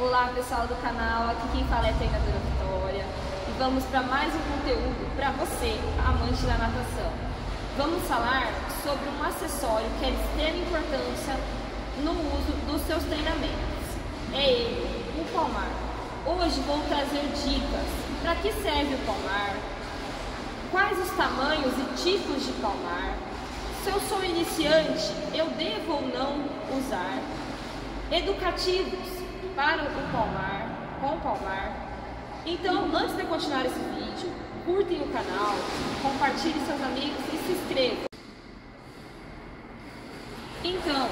Olá pessoal do canal, aqui quem fala é a treinadora Vitória. E vamos para mais um conteúdo para você, amante da natação. Vamos falar sobre um acessório que é de extrema importância no uso dos seus treinamentos. É ele, o palmar. Hoje vou trazer dicas. Para que serve o palmar, quais os tamanhos e tipos de palmar, se eu sou iniciante, eu devo ou não usar, educativos para o palmar, com o palmar. Então, antes de continuar esse vídeo, curtem o canal, compartilhem seus amigos e se inscrevam. Então,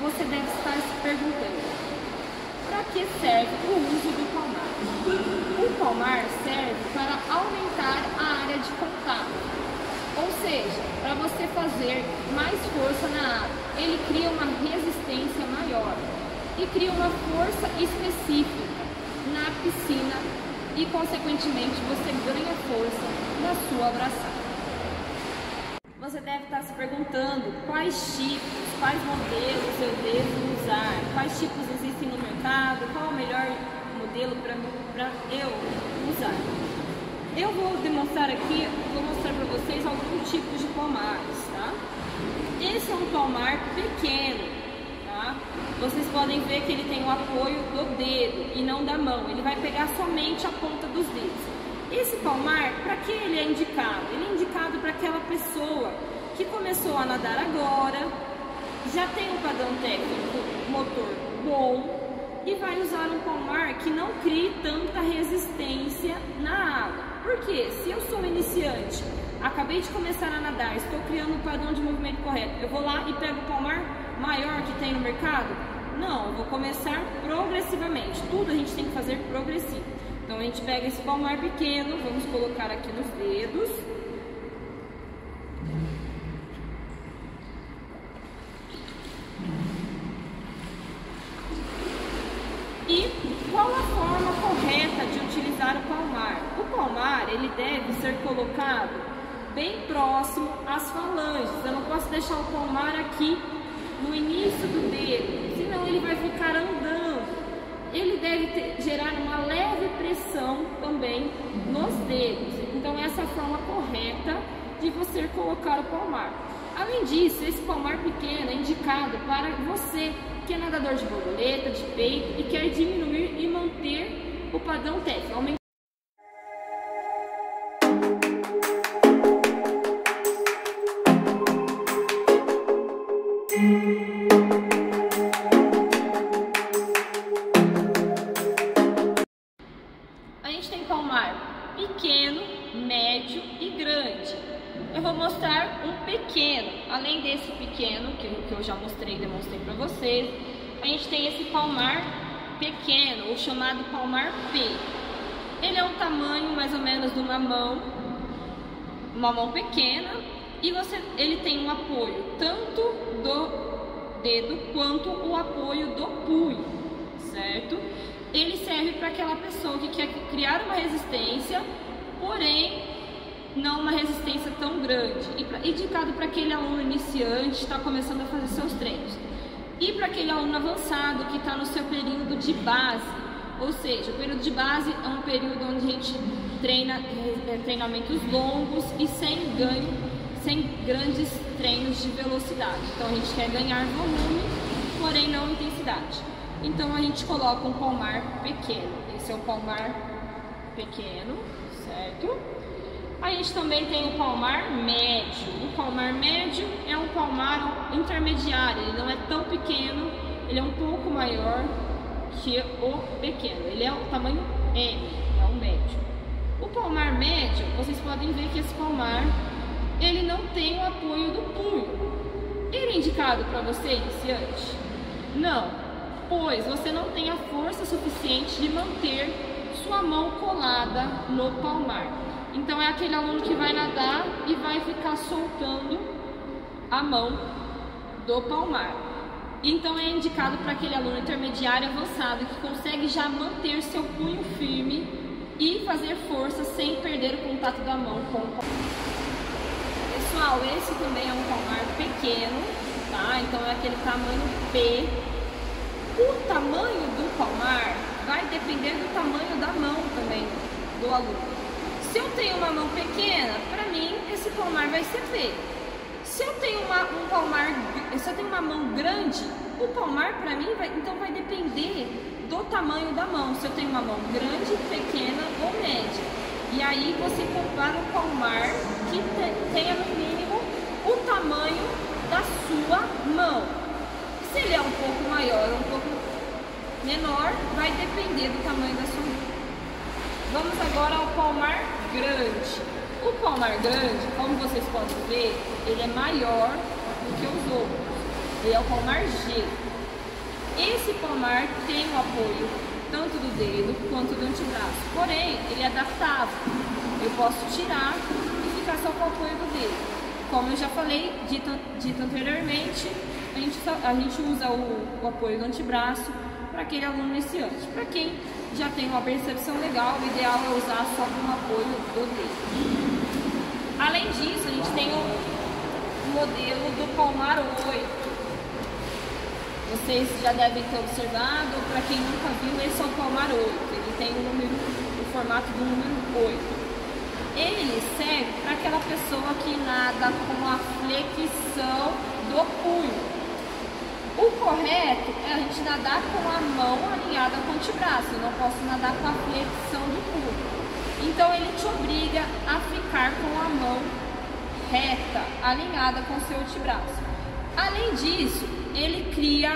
você deve estar se perguntando, para que serve o uso do palmar? O palmar serve para aumentar a área de contato, ou seja, para você fazer mais força na água. Ele cria uma resistência maior e cria uma força específica na piscina e, consequentemente, você ganha força na sua abraçada. Você deve estar se perguntando quais tipos, quais modelos eu devo usar, quais tipos existem no mercado, qual é o melhor modelo para eu usar. Eu vou demonstrar aqui, vou mostrar para vocês alguns tipos de palmares, tá? Esse é um palmar pequeno, vocês podem ver que ele tem o apoio do dedo e não da mão. Ele vai pegar somente a ponta dos dedos. Esse palmar, para que ele é indicado? Ele é indicado para aquela pessoa que começou a nadar agora, já tem um padrão técnico motor bom e vai usar um palmar que não crie tanta resistência na água. Porque se eu sou iniciante, acabei de começar a nadar, estou criando um padrão de movimento correto, eu vou lá e pego o palmar maior que tem no mercado? Não, eu vou começar progressivamente. Tudo a gente tem que fazer progressivo. Então a gente pega esse palmar pequeno, vamos colocar aqui nos dedos. E qual a forma correta de utilizar o palmar? O palmar, ele deve ser colocado bem próximo às falanges. Eu não posso deixar o palmar aqui no início do dedo, senão ele vai ficar andando. Ele deve ter, gerar uma leve pressão também nos dedos. Então essa é a forma correta de você colocar o palmar. Além disso, esse palmar pequeno é indicado para você que é nadador de borboleta, de peito e quer diminuir e manter o padrão técnico, A gente tem palmar pequeno, médio e grande. Eu vou mostrar um pequeno, além desse pequeno, que eu já mostrei e demonstrei para vocês, a gente tem esse palmar pequeno, ou chamado palmar P. Ele é um tamanho mais ou menos de uma mão, uma mão pequena, e você, ele tem um apoio tanto do dedo quanto o apoio do punho, certo? Ele serve para aquela pessoa que quer criar uma resistência, porém não uma resistência tão grande. E pra, indicado para aquele aluno iniciante que está começando a fazer seus treinos. E para aquele aluno avançado que está no seu período de base. Ou seja, o período de base é um período onde a gente treina é, treinamentos longos e sem ganho sem grandes treinos de velocidade. Então a gente quer ganhar volume, porém não intensidade. Então a gente coloca um palmar pequeno. Esse é o palmar pequeno, certo? A gente também tem o palmar médio. O palmar médio é um palmar intermediário, ele não é tão pequeno, ele é um pouco maior que o pequeno. Ele é o tamanho M, é o médio. O palmar médio, vocês podem ver que esse palmar ele não tem o apoio do punho. Ele é indicado para você, iniciante? Não, pois você não tem a força suficiente de manter sua mão colada no palmar. Então é aquele aluno que vai nadar e vai ficar soltando a mão do palmar. Então é indicado para aquele aluno intermediário avançado que consegue já manter seu punho firme e fazer força sem perder o contato da mão com o palmar. Pessoal, esse também é um palmar pequeno, tá? Então é aquele tamanho P. O tamanho do palmar depender do tamanho da mão também do aluno. Se eu tenho uma mão pequena, para mim esse palmar vai ser feio. Se eu tenho uma, um palmar, se eu tenho uma mão grande, o palmar para mim vai, então vai depender do tamanho da mão. Se eu tenho uma mão grande, pequena ou média. E aí você compara o palmar que te, tenha no da sua mão. Se ele é um pouco maior ou um pouco menor, vai depender do tamanho da sua mão. Vamos agora ao palmar grande. O palmar grande, como vocês podem ver, ele é maior do que os outros. Ele é o palmar G. Esse palmar tem o apoio tanto do dedo quanto do antebraço. Porém, ele é adaptável. Eu posso tirar e ficar só com o apoio do dedo. Como eu já falei, dito, dito anteriormente, a gente, a gente usa o, o apoio do antebraço para aquele aluno iniciante. Para quem já tem uma percepção legal, o ideal é usar só com o apoio do dedo. Além disso, a gente tem o modelo do palmar 8, vocês já devem ter observado, para quem nunca viu, esse é o palmar 8. Ele tem o, número, o formato do número 8. Ele serve para aquela pessoa que nada com a flexão do punho. O correto é a gente nadar com a mão alinhada com o antebraço. Eu não posso nadar com a flexão do punho. Então ele te obriga a ficar com a mão reta, alinhada com o seu antebraço. Além disso, ele cria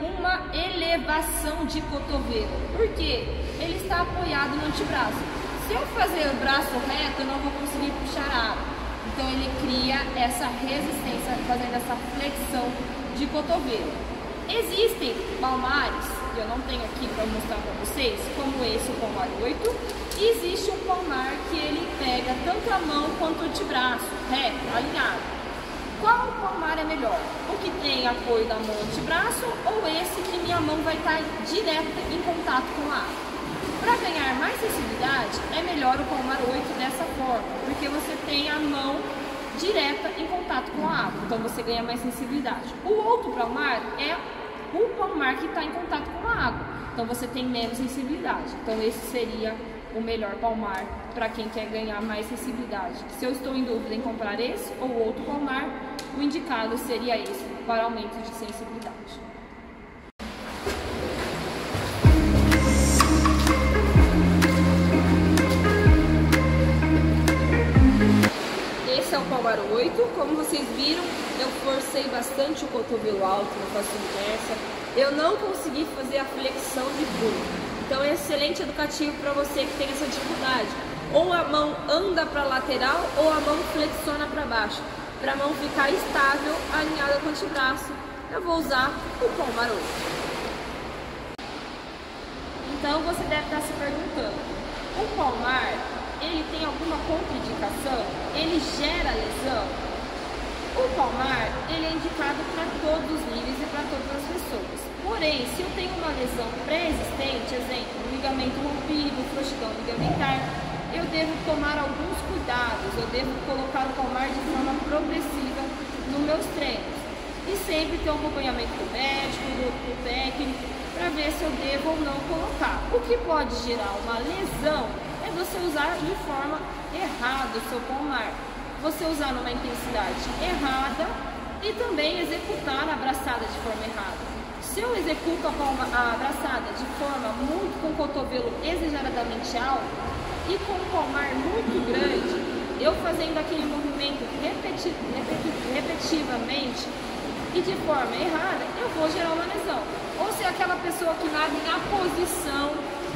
uma elevação de cotovelo, porque ele está apoiado no antebraço. Se eu fazer o braço reto, eu não vou conseguir puxar água. Então ele cria essa resistência, fazendo essa flexão de cotovelo. Existem palmares, que eu não tenho aqui para mostrar para vocês, como esse, o palmar 8. E existe um palmar que ele pega tanto a mão quanto o antebraço, reto, alinhado. Qual palmar é melhor? O que tem apoio da mão antebraço ou esse que minha mão vai estar direto em contato com a água? Para ganhar mais sensibilidade, é melhor o palmar 8 dessa forma, porque você tem a mão direta em contato com a água, então você ganha mais sensibilidade. O outro palmar é o palmar que está em contato com a água, então você tem menos sensibilidade. Então esse seria o melhor palmar para quem quer ganhar mais sensibilidade. Se eu estou em dúvida em comprar esse ou outro palmar, o indicado seria esse para aumento de sensibilidade. Esse o palmar 8, como vocês viram, eu forcei bastante o cotovelo alto no passo inversa, eu não consegui fazer a flexão de punho. Então é excelente educativo para você que tem essa dificuldade. Ou a mão anda para a lateral ou a mão flexiona para baixo. Para a mão ficar estável, alinhada com o antebraço, eu vou usar o 8. Então você deve estar se perguntando, o palmar, ele tem alguma contraindicação? Ele gera lesão? O palmar, ele é indicado para todos os níveis e para todas as pessoas. Porém, se eu tenho uma lesão pré-existente, exemplo, ligamento rompido, frouxidão ligamentar, eu devo tomar alguns cuidados, eu devo colocar o palmar de forma progressiva nos meus treinos. E sempre ter um acompanhamento do médico, do, do técnico, para ver se eu devo ou não colocar. O que pode gerar uma lesão você usar de forma errada o seu palmar você usar numa intensidade errada e também executar a abraçada de forma errada. Se eu executo a, palma, a abraçada de forma muito com o cotovelo exageradamente alto e com o palmar muito grande, eu fazendo aquele movimento repeti, repeti, repetitivamente e de forma errada, eu vou gerar uma lesão. Ou se é aquela pessoa que nada em posição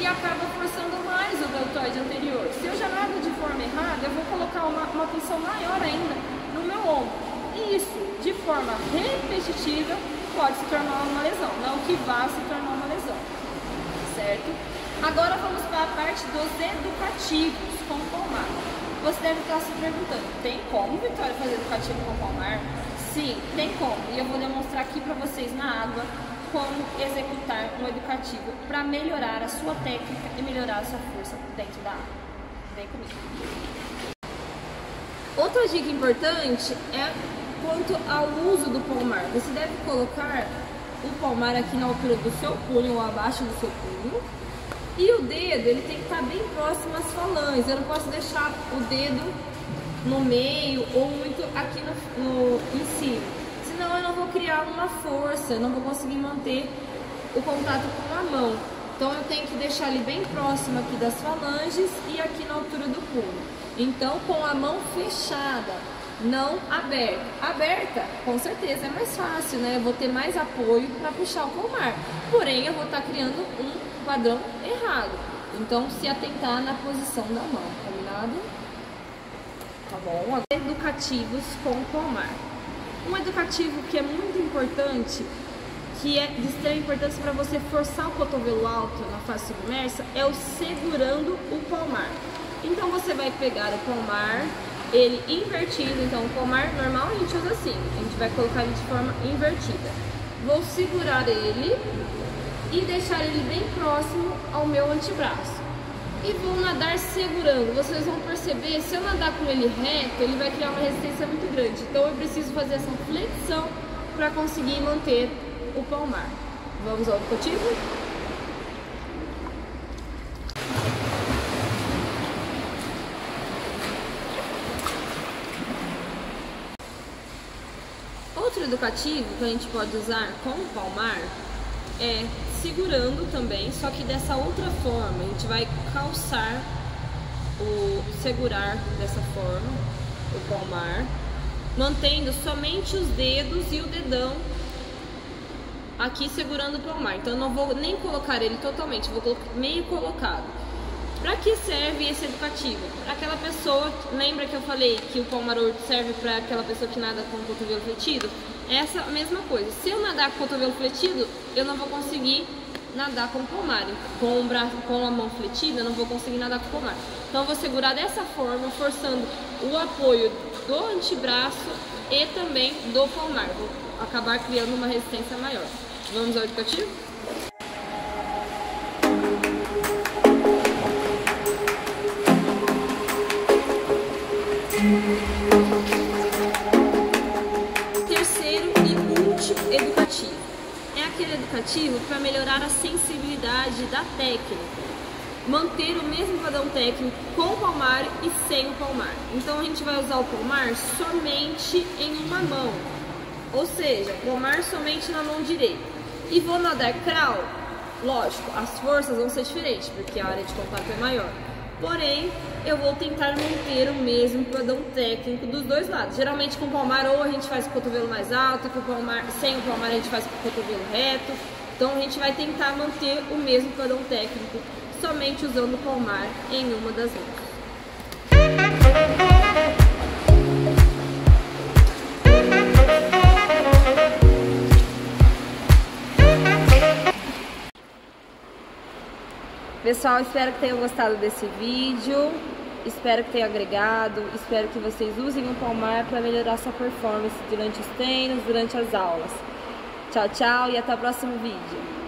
e acaba forçando o deltoide anterior. Se eu já nado de forma errada, eu vou colocar uma, uma tensão maior ainda no meu ombro. E isso, de forma repetitiva, pode se tornar uma lesão, não que vá se tornar uma lesão, certo? Agora vamos para a parte dos educativos com palmar. Você deve estar se perguntando, tem como, Vitória, fazer educativo com palmar? Sim, tem como. E eu vou demonstrar aqui para vocês na água como executar um educativo para melhorar a sua técnica e melhorar a sua força dentro da água. Vem comigo. Outra dica importante é quanto ao uso do palmar. Você deve colocar o palmar aqui na altura do seu punho ou abaixo do seu punho E o dedo, ele tem que estar bem próximo às falanges. Eu não posso deixar o dedo no meio ou muito aqui no, no, em cima. Senão eu não vou criar uma força, eu não vou conseguir manter o contato com a mão. Então eu tenho que deixar ele bem próximo aqui das falanges e aqui na altura do punho. Então com a mão fechada, não aberta. Aberta, com certeza é mais fácil, né? Eu vou ter mais apoio para puxar o palmar. Porém, eu vou estar tá criando um padrão errado. Então, se atentar na posição da mão, combinado? Tá bom? Educativos com o palmar. Um educativo que é muito importante, que é de extrema importância para você forçar o cotovelo alto na face submersa, é o segurando o palmar. Então, você vai pegar o palmar ele invertido, então o palmar normal a gente usa assim, a gente vai colocar ele de forma invertida. Vou segurar ele e deixar ele bem próximo ao meu antebraço. E vou nadar segurando. Vocês vão perceber, se eu nadar com ele reto, ele vai criar uma resistência muito grande. Então eu preciso fazer essa flexão para conseguir manter o palmar. Vamos ao educativo? Outro educativo que a gente pode usar com o palmar é segurando também, só que dessa outra forma. A gente vai calçar o segurar dessa forma o palmar, mantendo somente os dedos e o dedão aqui segurando o palmar. Então eu não vou nem colocar ele totalmente, vou meio colocado. Para que serve esse educativo? Aquela pessoa, lembra que eu falei que o palmaror serve para aquela pessoa que nada com o cotovelo fletido? Essa é mesma coisa. Se eu nadar com o cotovelo fletido, eu não vou conseguir nadar com o palmar. Com, o braço, com a mão fletida, eu não vou conseguir nadar com o palmar. Então eu vou segurar dessa forma, forçando o apoio do antebraço e também do palmar. Vou acabar criando uma resistência maior. Vamos ao educativo? Técnica. Manter o mesmo padrão técnico com o palmar e sem o palmar. Então a gente vai usar o palmar somente em uma mão. Ou seja, palmar somente na mão direita. E vou nadar crawl, lógico, as forças vão ser diferentes, porque a área de contato é maior. Porém, eu vou tentar manter o mesmo padrão técnico dos dois lados. Geralmente com o palmar ou a gente faz o cotovelo mais alto, com o palmar, sem o palmar a gente faz com o cotovelo reto. Então a gente vai tentar manter o mesmo padrão técnico somente usando o palmar em uma das mãos. Pessoal, espero que tenham gostado desse vídeo. Espero que tenha agregado. Espero que vocês usem o Palmar para melhorar sua performance durante os treinos, durante as aulas. Tchau, tchau e até o próximo vídeo.